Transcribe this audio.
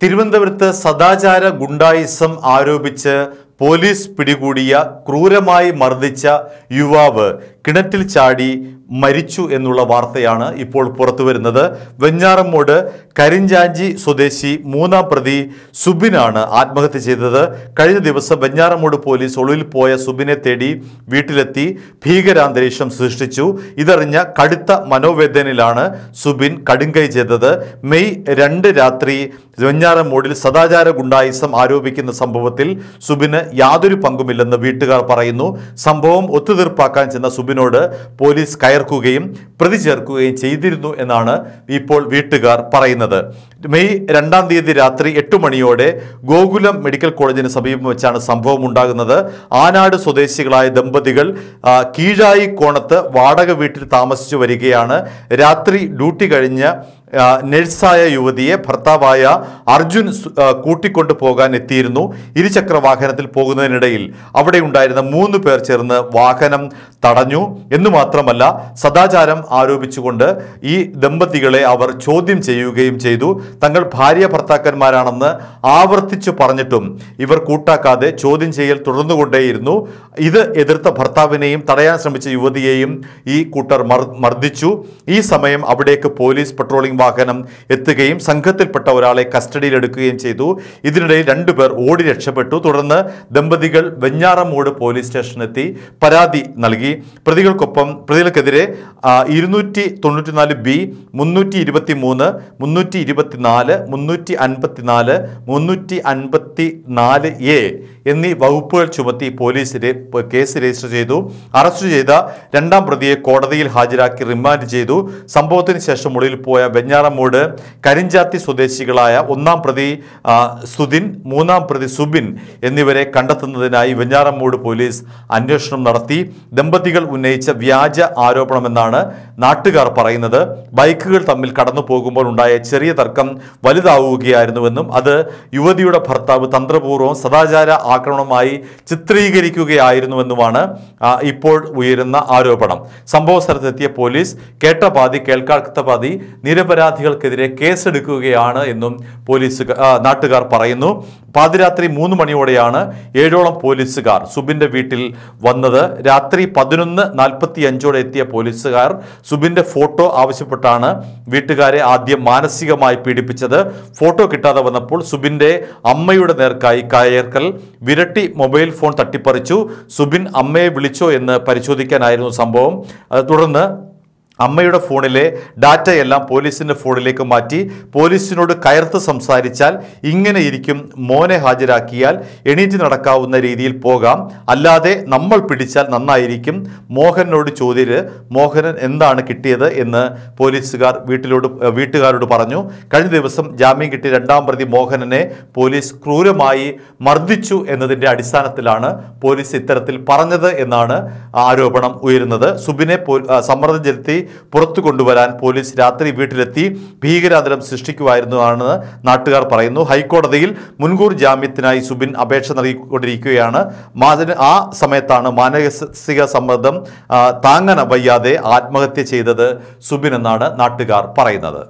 തിരുവനന്തപുരത്ത് സദാചാര ഗുണ്ടായിസം ആരോപിച്ച് പോലീസ് പിടികൂടിയ ക്രൂരമായി മർദ്ദിച്ച യുവാവ് കിണറ്റിൽ ചാടി മരിച്ചു എന്നുള്ള വാർത്തയാണ് ഇപ്പോൾ പുറത്തു വരുന്നത് വെഞ്ഞാറമ്മൂട് കരിഞ്ചാഞ്ചി സ്വദേശി മൂന്നാം പ്രതി സുബിനാണ് ആത്മഹത്യ ചെയ്തത്. കഴിഞ്ഞ ദിവസം വെഞ്ഞാറമ്മോട് പോലീസ് ഒളിവിൽ പോയ സുബിനെ തേടി വീട്ടിലെത്തി ഭീകരാന്തരീക്ഷം സൃഷ്ടിച്ചു. ഇതറിഞ്ഞ കടുത്ത മനോവേദനയിലാണ് സുബിൻ കടുങ്കൈ ചെയ്തത്. മെയ് രണ്ട് രാത്രി വെഞ്ഞാറമ്മൂടിൽ സദാചാര ഗുണ്ടായിസം ആരോപിക്കുന്ന സംഭവത്തിൽ സുബിന് യാതൊരു പങ്കുമില്ലെന്ന് വീട്ടുകാർ പറയുന്നു. സംഭവം ഒത്തുതീർപ്പാക്കാൻ ചെന്ന സുബിനോട് പോലീസ് കയർക്കുകയും പ്രതി ചേർക്കുകയും ചെയ്തിരുന്നു എന്നാണ് ഇപ്പോൾ വീട്ടുകാർ പറയുന്നത്. മെയ് രണ്ടാം തീയതി രാത്രി എട്ട് മണിയോടെ ഗോകുലം മെഡിക്കൽ കോളേജിന് സമീപം വെച്ചാണ് സംഭവം ഉണ്ടാകുന്നത്. ആനാട് സ്വദേശികളായ ദമ്പതികൾ കീഴായി കോണത്ത് വാടക വീട്ടിൽ താമസിച്ചു വരികയാണ്. രാത്രി ഡ്യൂട്ടി കഴിഞ്ഞ് നഴ്സായ യുവതിയെ ഭർത്താവായ അർജുൻ കൂട്ടിക്കൊണ്ടു പോകാൻ എത്തിയിരുന്നു. ഇരുചക്ര വാഹനത്തിൽ പോകുന്നതിനിടയിൽ അവിടെ ഉണ്ടായിരുന്ന മൂന്ന് പേർ ചേർന്ന് വാഹനം തടഞ്ഞു. എന്നു മാത്രമല്ല സദാചാരം ആരോപിച്ചുകൊണ്ട് ഈ ദമ്പതികളെ അവർ ചോദ്യം ചെയ്യുകയും ചെയ്തു. തങ്ങൾ ഭാര്യ ഭർത്താക്കന്മാരാണെന്ന് ആവർത്തിച്ചു പറഞ്ഞിട്ടും ഇവർ കൂട്ടാക്കാതെ ചോദ്യം ചെയ്യൽ തുടർന്നുകൊണ്ടേയിരുന്നു. ഇത് എതിർത്ത ഭർത്താവിനെയും തടയാൻ ശ്രമിച്ച യുവതിയെയും ഈ കൂട്ടർ മർദ്ദിച്ചു. ഈ സമയം അവിടേക്ക് പോലീസ് പട്രോളിംഗ് വാഹനം എത്തുകയും സംഘത്തിൽപ്പെട്ട ഒരാളെ കസ്റ്റഡിയിലെടുക്കുകയും ചെയ്തു. ഇതിനിടയിൽ രണ്ടുപേർ ഓടി രക്ഷപ്പെട്ടു. തുടർന്ന് ദമ്പതികൾ വെഞ്ഞാറമൂട് പോലീസ് സ്റ്റേഷനിലെത്തി പരാതി നൽകി. പ്രതികൾക്കൊപ്പം പ്രതികൾക്കെതിരെ ഇരുന്നൂറ്റി തൊണ്ണൂറ്റിനാല് ബി മുന്നൂറ്റി ഇരുപത്തി മൂന്ന് മുന്നൂറ്റി ഇരുപത്തി നാല് മുന്നൂറ്റി അൻപത്തി നാല് മുന്നൂറ്റി അൻപത്തി നാല് എ. എന്നീ വകുപ്പുകൾ ചുമത്തി പോലീസ് കേസ് രജിസ്റ്റർ ചെയ്തു. അറസ്റ്റ് ചെയ്ത രണ്ടാം പ്രതിയെ കോടതിയിൽ ഹാജരാക്കി റിമാൻഡ് ചെയ്തു. സംഭവത്തിന് ശേഷം ഉള്ളിൽ പോയ വെഞ്ഞാറമ്മൂട് കരിഞ്ചാത്തി സ്വദേശികളായ ഒന്നാം പ്രതി സുദിൻ മൂന്നാം പ്രതി സുബിൻ എന്നിവരെ കണ്ടെത്തുന്നതിനായി വെഞ്ഞാറമ്മൂട് പോലീസ് അന്വേഷണം നടത്തി. ദമ്പതികൾ ഉന്നയിച്ച വ്യാജ ആരോപണമെന്നാണ് നാട്ടുകാർ പറയുന്നത്. ബൈക്കുകൾ തമ്മിൽ കടന്നു പോകുമ്പോൾ ഉണ്ടായ ചെറിയ തർക്കം വലുതാവുകയായിരുന്നുവെന്നും അത് യുവതിയുടെ ഭർത്താവ് തന്ത്രപൂർവം സദാചാര ആക്രമണമായി ചിത്രീകരിക്കുകയായിരുന്നുവെന്നുമാണ് ഇപ്പോൾ ഉയരുന്ന ആരോപണം. സംഭവ സ്ഥലത്തെത്തിയ പോലീസ് കേട്ട പാതി കേൾക്കാത്ത പാതി നിരപരാധികൾക്കെതിരെ കേസെടുക്കുകയാണ് എന്നും പോലീസ് നാട്ടുകാർ പറയുന്നു. പാതിരാത്രി മൂന്ന് മണിയോടെയാണ് ഏഴോളം പോലീസുകാർ സുബിന്റെ വീട്ടിൽ വന്നത്. രാത്രി പതിനൊന്ന് നാൽപ്പത്തി അഞ്ചോടെ എത്തിയ പോലീസുകാർ സുബിന്റെ ഫോട്ടോ ആവശ്യപ്പെട്ടാണ് വീട്ടുകാരെ ആദ്യം മാനസികമായി പീഡിപ്പിച്ചത്. ഫോട്ടോ കിട്ടാതെ വന്നപ്പോൾ സുബിന്റെ അമ്മയുടെ നേർക്കായി കയർക്കൽ വിരട്ടി മൊബൈൽ ഫോൺ തട്ടിപ്പറിച്ചു. സുബിൻ അമ്മയെ വിളിച്ചോ എന്ന് പരിശോധിക്കാനായിരുന്നു സംഭവം. അത് തുടർന്ന് അമ്മയുടെ ഫോണിലെ ഡാറ്റയെല്ലാം പോലീസിന്റെ ഫോണിലേക്ക് മാറ്റി പോലീസിനോട് കയർത്ത് സംസാരിച്ചാൽ ഇങ്ങനെയിരിക്കും മോനെ ഹാജരാക്കിയാൽ എണീറ്റ് നടക്കാവുന്ന രീതിയിൽ പോകാം. അല്ലാതെ നമ്മൾ പിടിച്ചാൽ നന്നായിരിക്കും. മോഹനോട് ചോദ്യര് മോഹനൻ എന്താണ് കിട്ടിയത്? എന്ന് പോലീസുകാർ വീട്ടിലോട് വീട്ടുകാരോട് പറഞ്ഞു. കഴിഞ്ഞ ദിവസം ജാമ്യം കിട്ടിയ രണ്ടാം പ്രതി മോഹനനെ പോലീസ് ക്രൂരമായി മർദ്ദിച്ചു എന്നതിന്റെ അടിസ്ഥാനത്തിലാണ് പോലീസ് ഇത്തരത്തിൽ പറഞ്ഞത് എന്നാണ് ആരോപണം ഉയരുന്നത്. സുബിനെ സമ്മർദ്ദം ചെലുത്തി പുറത്തു കൊണ്ടുവരാൻ പോലീസ് രാത്രി വീട്ടിലെത്തി ഭീകരാതരം സൃഷ്ടിക്കുമായിരുന്നതാണെന്ന് നാട്ടുകാർ പറയുന്നു. ഹൈക്കോടതിയിൽ മുൻകൂർ ജാമ്യത്തിനായി സുബിൻ അപേക്ഷ നൽകിക്കൊണ്ടിരിക്കുകയാണ്. ആ സമയത്താണ് മാനസിക സമ്മർദ്ദം താങ്ങാൻ വയ്യാതെ ആത്മഹത്യ ചെയ്തത് സുബിൻ എന്നാണ് നാട്ടുകാർ പറയുന്നത്.